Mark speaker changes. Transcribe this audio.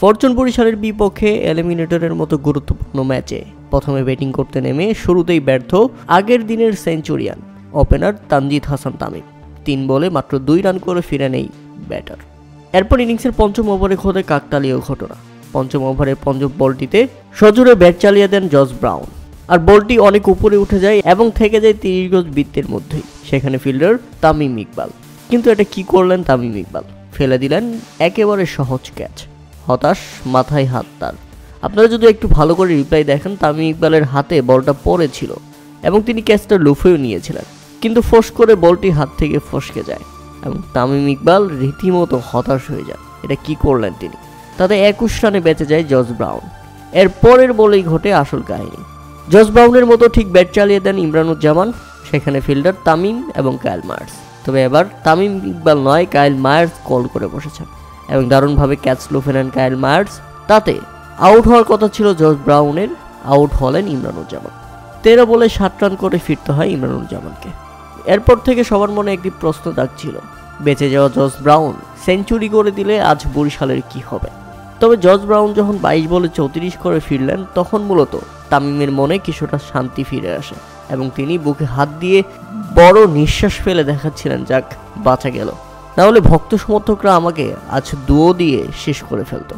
Speaker 1: Fortune বরিশালের বিপক্ষে এলিমিনেটরের মতো গুরুত্বপূর্ণ ম্যাচে প্রথমে ব্যাটিং করতে নেমে শুরুতেই ব্যর্থ আগের দিনের সেঞ্চুরিয়ান ওপেনার তানজিদ হাসান তামিম। তিন বলে মাত্র দুই রান করে ফিরে নেই ব্যাটার। এরপর ইনিংসের পঞ্চম ওভারে খোদে কাকতালীয় ঘটনা। পঞ্চম ওভারের পঞ্চম বলটিতে সজোরে ব্যাট চালিয়ে দেন জস ব্রাউন। আর বলটি অনেক উপরে উঠে যায় এবং থেকে যায় তিরিশ গজ বৃত্তের মধ্যেই। সেখানে ফিল্ডার তামিম ইকবাল। কিন্তু এটা কি করলেন তামিম ইকবাল? ফেলে দিলেন একেবারে সহজ ক্যাচ। হতাশ, মাথায় হাত তার। আপনারা যদি একটু ভালো করে রিপ্লাই দেখেন, তামিম ইকবালের হাতে বলটা পড়েছিল এবং তিনি ক্যাচটা লুফেও নিয়েছিলেন। কিন্তু ফোস করে বলটি হাত থেকে ফসকে যায় এবং তামিম ইকবাল রীতিমতো হতাশ হয়ে যান এটা কি করলেন তিনি? তাতে একুশ রানে বেঁচে যায় জজ ব্রাউন। এর পরের বলেই ঘটে আসল কাহিনী। জস ব্রাউনের মতো ঠিক ব্যাট চালিয়ে দেন ইমরানুজ্জামান, সেখানে ফিল্ডার তামিম এবং কায়েল মায়ার্স। তবে এবার তামিম ইকবাল নয় কায়েল মায়ার্স কল করে বসেছেন। এবং দারুণভাবে ক্যাচ লুফে নেন কায়েল মায়ার্স তাতে আউট হওয়ার কথা ছিল জর্জ ব্রাউনের আউট হলেন ইমরানুজ্জামান তেরো বলে সাত রান করে ফিরতে হয় ইমরানুজ্জামানকে এরপর থেকে সবার মনে একটি প্রশ্ন ছিল। বেঁচে যাওয়া জর্জ ব্রাউন সেঞ্চুরি করে দিলে আজ বরিশালের কি হবে? তবে জর্জ ব্রাউন যখন বাইশ বলে চৌত্রিশ করে ফিরলেন, তখন মূলত তামিমের মনে কিছুটা শান্তি ফিরে আসে এবং তিনি বুকে হাত দিয়ে বড় নিঃশ্বাস ফেলে দেখাচ্ছিলেন যাক বাঁচা গেল। নাহলে ভক্ত সমর্থকরা আমাকে আজ দুও দিয়ে শেষ করে ফেলতো।